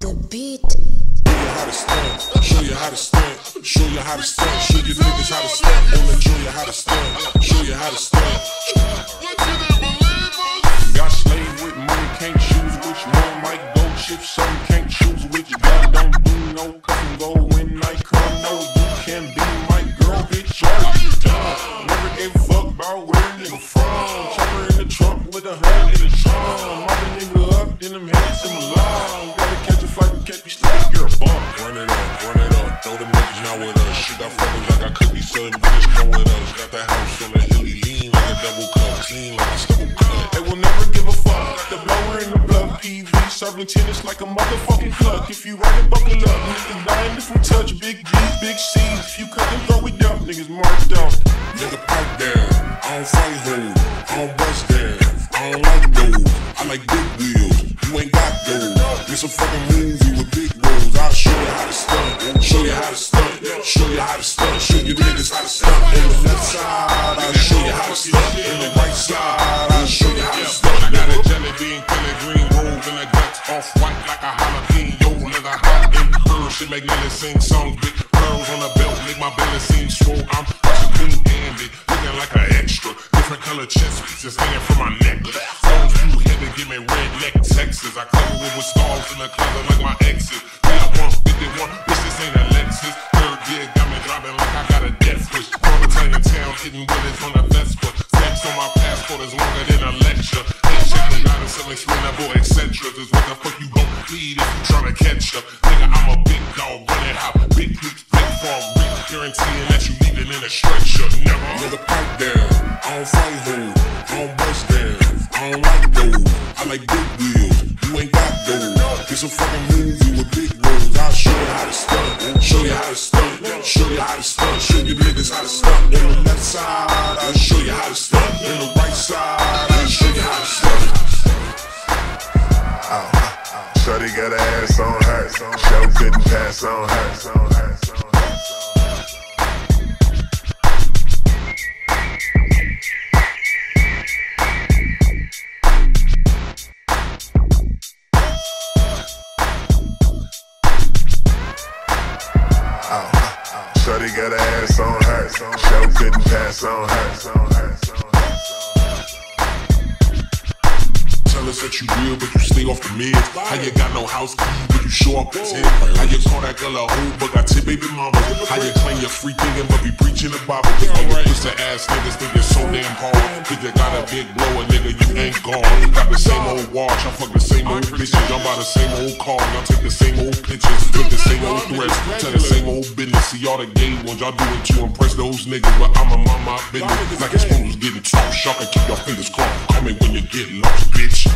The beat. how to stunt. Show you how to stunt. Show you how to stunt. Show you niggas how to. Wanna show you how to stunt. Show you how to stunt. A hundred in the trunk. Mama nigga up, then them heads in my long. Gotta catch a flight and catch me straight, you're a bum. Run it up, run it up. Throw them niggas now with us. She got fuckers like I could be selling bitches come with us. Got that house on the hilly lean like a double cup, clean like a stubble cut. They will never give a fuck. The blower in the blood, PV serving tennis like a motherfucking cluck. If you ride it, buckle up. Niggas dying if we touch big G's, big C's. If you cut and throw it up, niggas marched out. Nigga pipe down. I don't fight hoes. I don't bust down. I don't like those. I like big wheels. You ain't got those. It's a fucking movie with big rolls. I'll show you how to stunt. Show you how to stunt. Show you how to stunt. Show you niggas how to stunt. On the left side, I'll show you how to stunt. On the right side, I'll show you how to stunt. I got a jelly bean, color green rolls, and I got off white like a jalapeno. Leather hot and curls. She make Nelly sing songs. Big pearls on the belt, make my belly seem swole. I'm watching Queen Andy, looking like. Different color chest pieces hanging from my neck. Phones you had to give me redneck Texas. I cover it with stars in the closet like my exes. Yeah, 151, bitch, this ain't a Lexus. Third gear got me driving like I got a death wish. From Italian town, hitting willies on the Vespa. Sex on my passport is longer than a lecture. Ain't shaking, got it, selling explainable, etc. Is what the fuck you gon' need if you tryna catch up. Nigga, I'm a big dog, running hot. Big hoops, big farm, big guaranteeing that you leaving in a stretcher. Nigga, pipe down. I don't fight hoes. I don't bust down. I don't like those. I like big wheels. You ain't got those. It's a fucking movie with big roles. I'll show you how to stunt. Show you how to stunt. Show you how to stunt. Show you niggas how to stunt. On the left side, I'll show you how to stunt. On the right side, I'll show you how to stunt. Oh, Shorty got her ass on her. Show couldn't pass on her. Shorty got her ass on her. Show couldn't pass on her. Tell us that you real, but you stay off the meds. How you got no house keys, but you show up at 10? How you call that girl a hoe, but got 10 baby mama. How you claim you're free thinking, but be preaching the Bible? And you pussy ass niggas think you're so damn hard. Cause you got a big blower, nigga, you ain't gone. Got the same old watch, I fuck the same old bitches. Y'all buy the same old car, y'all take the same old pictures. With the same old threats, tell the same old business. See all the gay ones, y'all do it to impress those niggas. But I'ma mind my business. Like it's getting tough. Y'all keep your fingers crossed. Call me when you get lost, bitch.